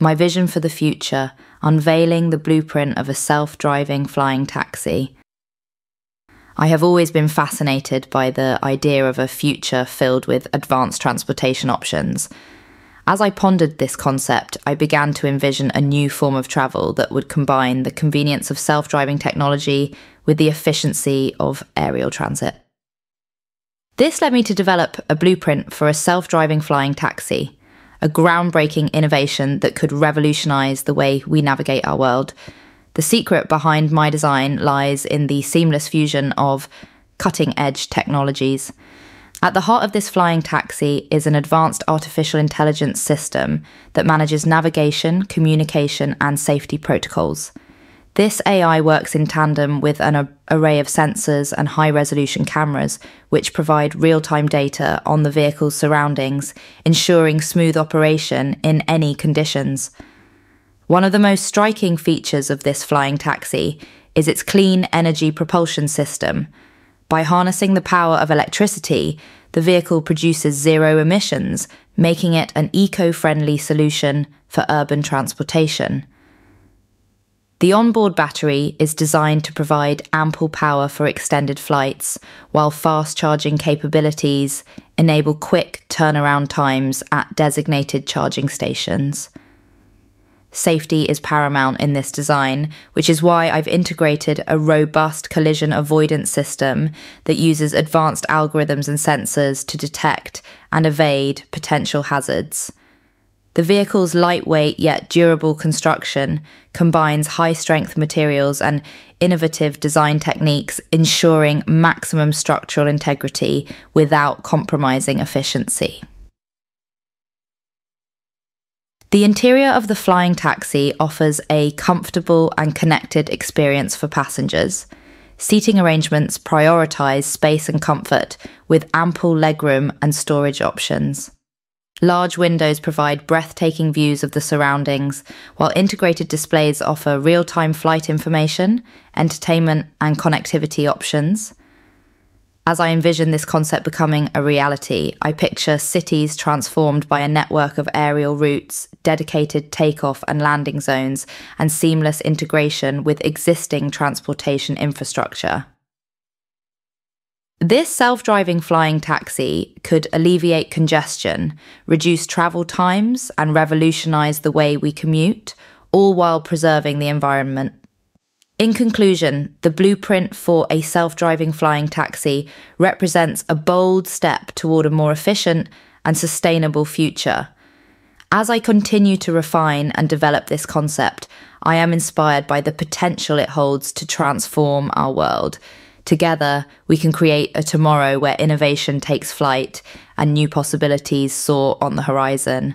my vision for the future, unveiling the blueprint of a self driving flying taxi. I have always been fascinated by the idea of a future filled with advanced transportation options. As I pondered this concept, I began to envision a new form of travel that would combine the convenience of self driving technology with the efficiency of aerial transit. This led me to develop a blueprint for a self driving flying taxi, a groundbreaking innovation that could revolutionise the way we navigate our world. The secret behind my design lies in the seamless fusion of cutting edge technologies. At the heart of this flying taxi is an advanced artificial intelligence system that manages navigation, communication, and safety protocols. This AI works in tandem with an array of sensors and high resolution cameras, which provide real time data on the vehicle's surroundings, ensuring smooth operation in any conditions. One of the most striking features of this flying taxi is its clean energy propulsion system. By harnessing the power of electricity, the vehicle produces zero emissions, making it an eco friendly solution for urban transportation. The onboard battery is designed to provide ample power for extended flights, while fast charging capabilities enable quick turnaround times at designated charging stations. Safety is paramount in this design, which is why I've integrated a robust collision avoidance system that uses advanced algorithms and sensors to detect and evade potential hazards. The vehicle's lightweight yet durable construction combines high strength materials and innovative design techniques, ensuring maximum structural integrity without compromising efficiency. The interior of the flying taxi offers a comfortable and connected experience for passengers. Seating arrangements prioritise space and comfort with ample legroom and storage options. Large windows provide breathtaking views of the surroundings, while integrated displays offer real time flight information, entertainment, and connectivity options. As I envision this concept becoming a reality, I picture cities transformed by a network of aerial routes, dedicated takeoff and landing zones, and seamless integration with existing transportation infrastructure. This self driving flying taxi could alleviate congestion, reduce travel times, and revolutionise the way we commute, all while preserving the environment. In conclusion, the blueprint for a self driving flying taxi represents a bold step toward a more efficient and sustainable future. As I continue to refine and develop this concept, I am inspired by the potential it holds to transform our world Together, we can create a tomorrow where innovation takes flight and new possibilities soar on the horizon.